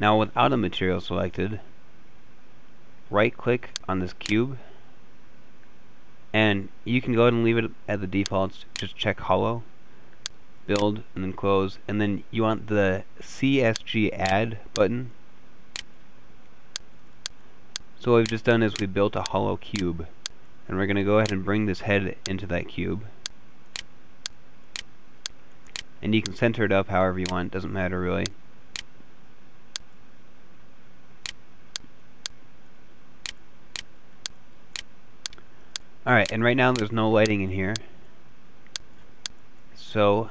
Now without a material selected, right click on this cube and you can go ahead and leave it at the defaults, just check hollow, build, and then close, and then you want the CSG add button. So what we've just done is we built a hollow cube, and we're going to go ahead and bring this head into that cube. And you can center it up however you want, doesn't matter really. Alright, and right now there's no lighting in here. So,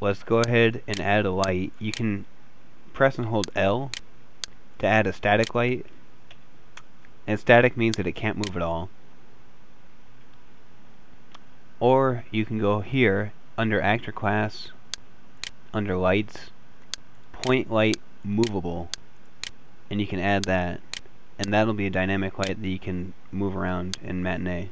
let's go ahead and add a light. You can press and hold L to add a static light. And static means that it can't move at all. Or you can go here under actor class, under lights, point light movable, and you can add that. And that'll be a dynamic light that you can move around in Matinee.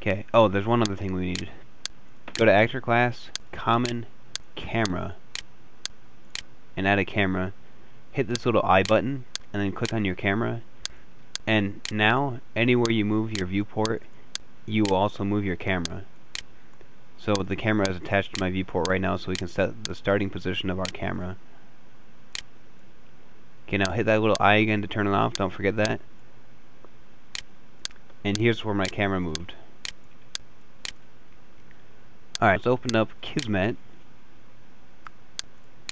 Okay, oh, there's one other thing we need. Go to actor class, common, camera, and add a camera. Hit this little I button, and then click on your camera. And now, anywhere you move your viewport, you will also move your camera. So the camera is attached to my viewport right now, so we can set the starting position of our camera. Okay, now hit that little I again to turn it off, don't forget that. And here's where my camera moved. Alright, let's open up Kismet.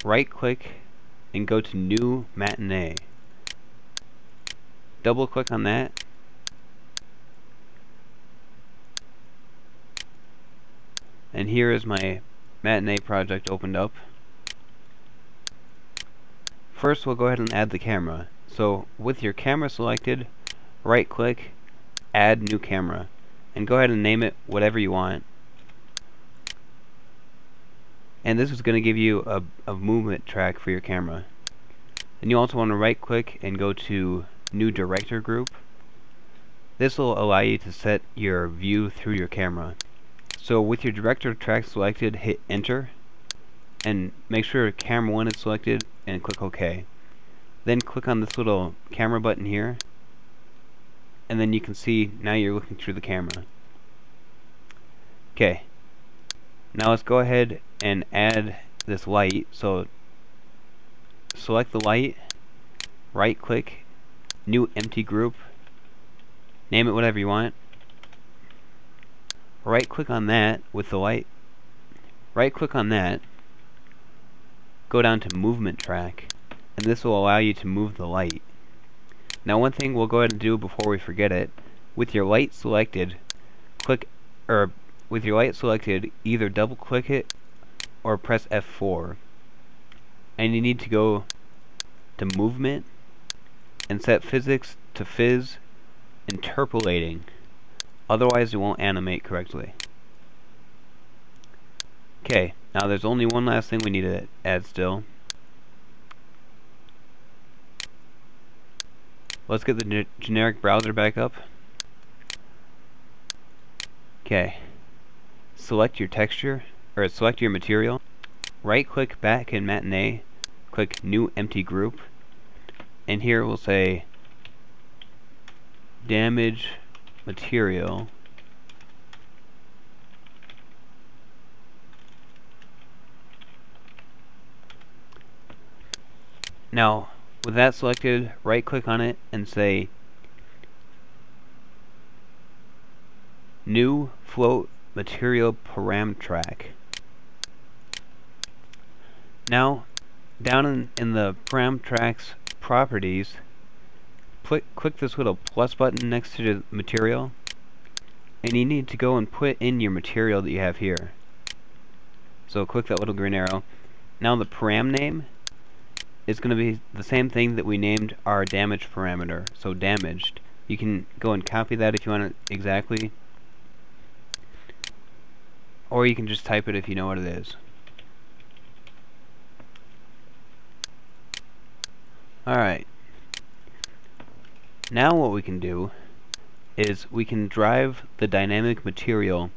Right click and go to New Matinee. Double click on that. And here is my Matinee project opened up. First we'll go ahead and add the camera. So with your camera selected, right click, add new camera. And go ahead and name it whatever you want and this is going to give you a, a movement track for your camera. And you also want to right click and go to new director group. This will allow you to set your view through your camera. So with your director track selected, hit enter and make sure camera 1 is selected and click OK. Then click on this little camera button here and then you can see now you're looking through the camera. Okay, now let's go ahead and add this light. So select the light, right click, new empty group, name it whatever you want. Right click on that with the light, right click on that, go down to movement track, and this will allow you to move the light. Now one thing we'll go ahead and do before we forget it, with your light selected, click or with your light selected, either double click it or press F4. And you need to go to movement and set physics to phys interpolating. Otherwise it won't animate correctly. Okay, now there's only one last thing we need to add still. Let's get the ge generic browser back up. Okay select your texture, or select your material, right click back in Matinee, click new empty group, and here we'll say damage material Now, with that selected, right click on it and say new float material param track. Now, down in, in the param tracks properties, click, click this little plus button next to the material, and you need to go and put in your material that you have here. So click that little green arrow. Now the param name is going to be the same thing that we named our damage parameter, so damaged. You can go and copy that if you want it exactly, or you can just type it if you know what it is. Alright. Now what we can do is we can drive the dynamic material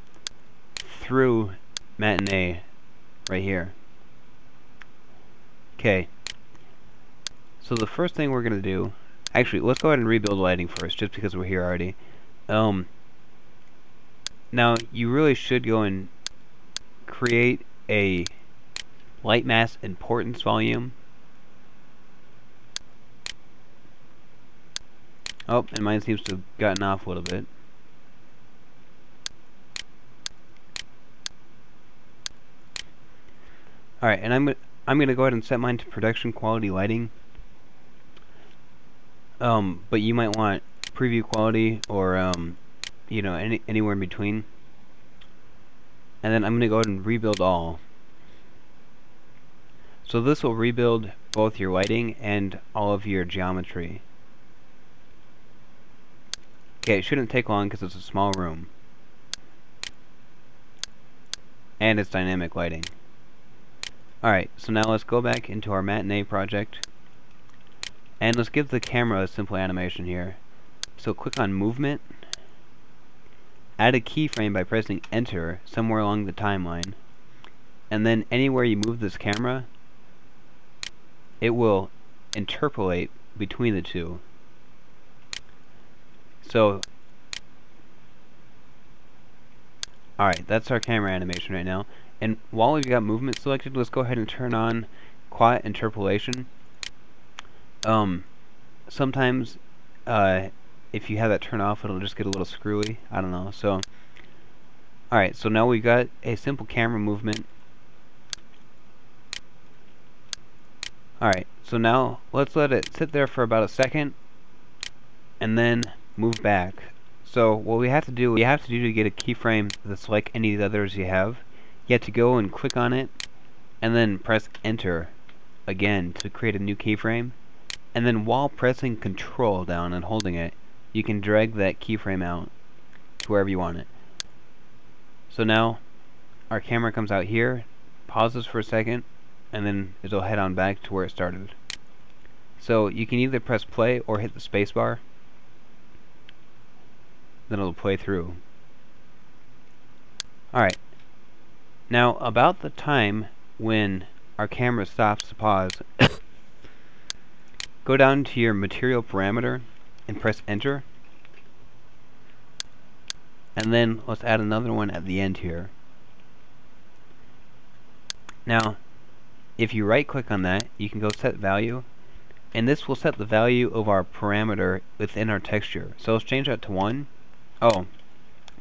through Matinee right here. Okay. So the first thing we're going to do, actually, let's go ahead and rebuild lighting first, just because we're here already. Um, now, you really should go and create a Lightmass importance volume. Oh, and mine seems to have gotten off a little bit. Alright, and I'm I'm gonna go ahead and set mine to production quality lighting. Um, but you might want preview quality or um, you know, any anywhere in between. And then I'm gonna go ahead and rebuild all. So this will rebuild both your lighting and all of your geometry. Okay, it shouldn't take long because it's a small room. And it's dynamic lighting. Alright, so now let's go back into our matinee project. And let's give the camera a simple animation here. So click on movement. Add a keyframe by pressing enter somewhere along the timeline. And then anywhere you move this camera, it will interpolate between the two. So, alright, that's our camera animation right now. And while we've got movement selected, let's go ahead and turn on quat interpolation. Um, sometimes, uh, if you have that turned off, it'll just get a little screwy. I don't know. So, alright, so now we've got a simple camera movement. Alright, so now let's let it sit there for about a second and then move back. So what we have to do, you have to do to get a keyframe that's like any of the others you have, you have to go and click on it and then press enter again to create a new keyframe. And then while pressing control down and holding it you can drag that keyframe out to wherever you want it. So now our camera comes out here pauses for a second and then it'll head on back to where it started. So you can either press play or hit the spacebar then it'll play through alright now, about the time when our camera stops to pause, go down to your material parameter and press enter. And then let's add another one at the end here. Now, if you right click on that, you can go set value and this will set the value of our parameter within our texture. So let's change that to 1. Oh,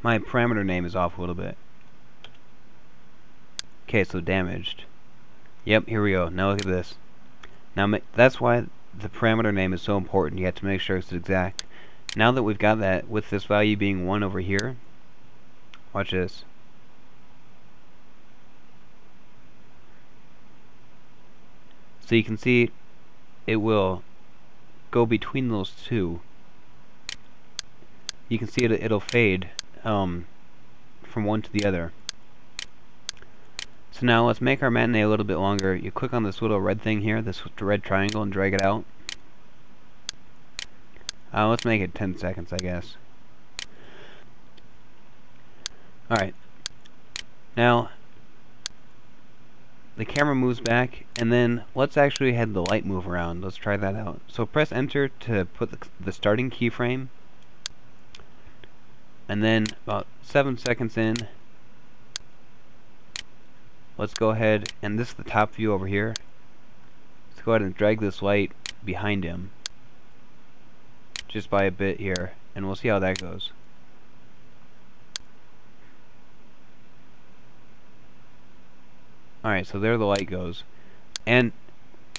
my parameter name is off a little bit. Okay, so damaged. Yep, here we go. Now look at this. Now that's why the parameter name is so important. You have to make sure it's exact. Now that we've got that, with this value being 1 over here, watch this. So you can see it will go between those two. You can see it, it'll fade um, from one to the other. So now let's make our matinee a little bit longer. You click on this little red thing here, this red triangle, and drag it out. Uh, let's make it 10 seconds, I guess. Alright. Now, the camera moves back, and then let's actually have the light move around. Let's try that out. So press enter to put the, the starting keyframe, and then about 7 seconds in, let's go ahead, and this is the top view over here. Let's go ahead and drag this light behind him. Just by a bit here, and we'll see how that goes. Alright, so there the light goes. And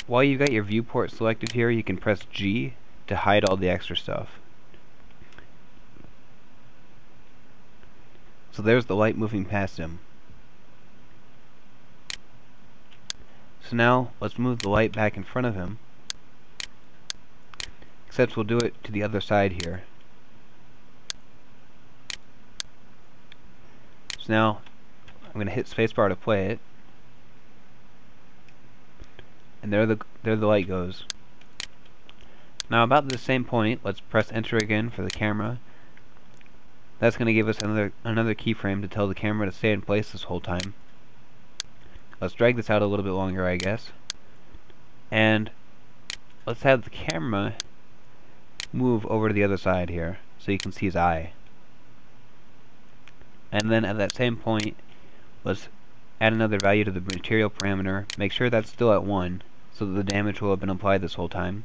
while you've got your viewport selected here, you can press G to hide all the extra stuff. So there's the light moving past him. So now, let's move the light back in front of him. Except we'll do it to the other side here. So now, I'm going to hit spacebar to play it. And there the, there the light goes. Now about the same point, let's press enter again for the camera. That's going to give us another another keyframe to tell the camera to stay in place this whole time. let's drag this out a little bit longer, I guess. And let's have the camera move over to the other side here, so you can see his eye. And then at that same point, let's add another value to the material parameter, make sure that's still at 1, so that the damage will have been applied this whole time.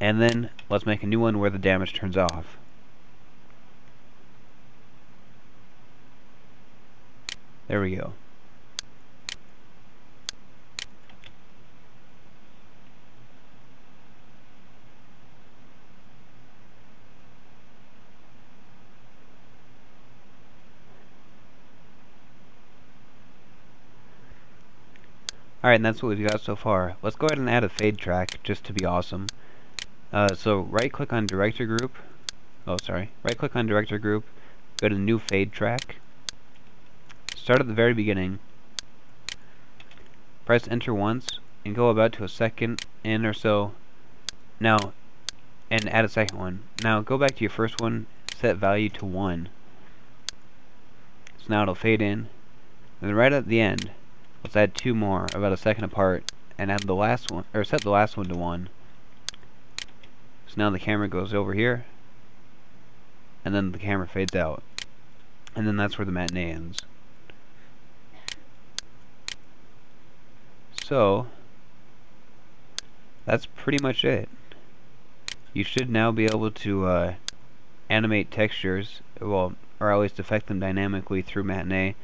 And then let's make a new one where the damage turns off. There we go. Alright, and that's what we've got so far. Let's go ahead and add a fade track, just to be awesome. Uh, so right click on director group. Oh, sorry. Right click on director group. Go to new fade track. Start at the very beginning. Press enter once and go about to a second in or so. Now, and add a second one. Now go back to your first one, set value to 1. So now it'll fade in. And right at the end, let's add two more about a second apart and add the last one, or set the last one to 1. So now the camera goes over here, and then the camera fades out. And then that's where the matinee ends. So, that's pretty much it. You should now be able to uh, animate textures, well, or at least affect them dynamically through Matinee.